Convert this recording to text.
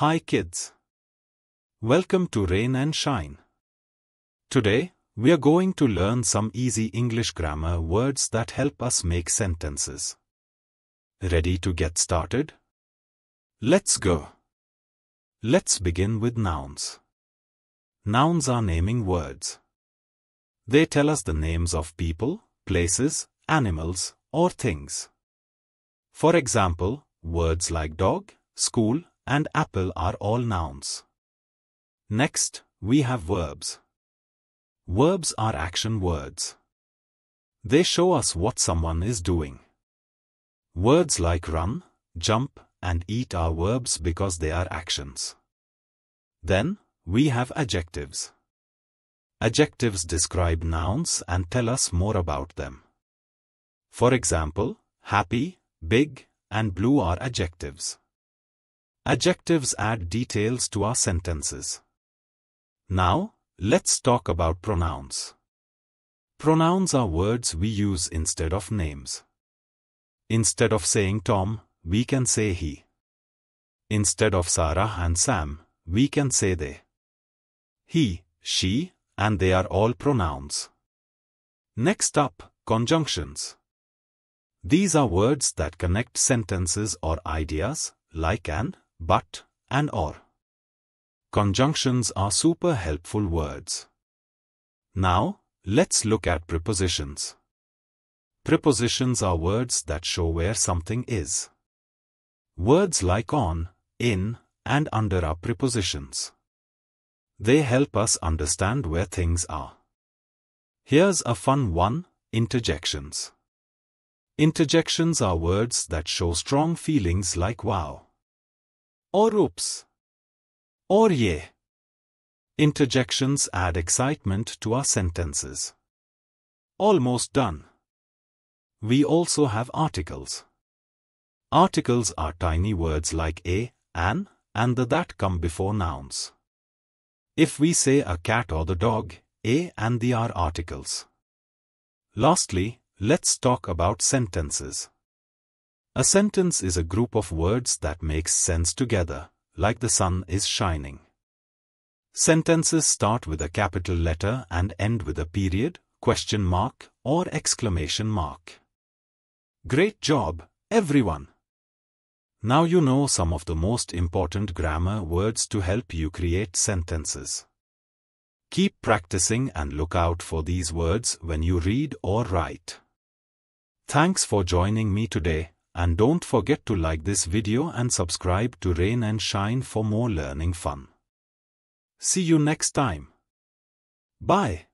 Hi kids. Welcome to Rain and Shine. Today, we are going to learn some easy English grammar words that help us make sentences. Ready to get started? Let's go. Let's begin with nouns. Nouns are naming words. They tell us the names of people, places, animals, or things. For example, words like dog, school, and apple are all nouns. Next, we have verbs. Verbs are action words. They show us what someone is doing. Words like run, jump, and eat are verbs because they are actions. Then, we have adjectives. Adjectives describe nouns and tell us more about them. For example, happy, big, and blue are adjectives. Adjectives add details to our sentences. Now, let's talk about pronouns. Pronouns are words we use instead of names. Instead of saying Tom, we can say he. Instead of Sarah and Sam, we can say they. He, she, and they are all pronouns. Next up, conjunctions. These are words that connect sentences or ideas, like an, but, and or. Conjunctions are super helpful words. Now, let's look at prepositions. Prepositions are words that show where something is. Words like on, in, and under are prepositions. They help us understand where things are. Here's a fun one, interjections. Interjections are words that show strong feelings like wow or oops, or. Interjections add excitement to our sentences. Almost done. We also have articles. Articles are tiny words like a, an, and the that come before nouns. If we say a cat or the dog, a and the are articles. Lastly, let's talk about sentences. A sentence is a group of words that makes sense together, like the sun is shining. Sentences start with a capital letter and end with a period, question mark, or exclamation mark. Great job, everyone! Now you know some of the most important grammar words to help you create sentences. Keep practicing and look out for these words when you read or write. Thanks for joining me today. And don't forget to like this video and subscribe to Rain and Shine for more learning fun. See you next time. Bye.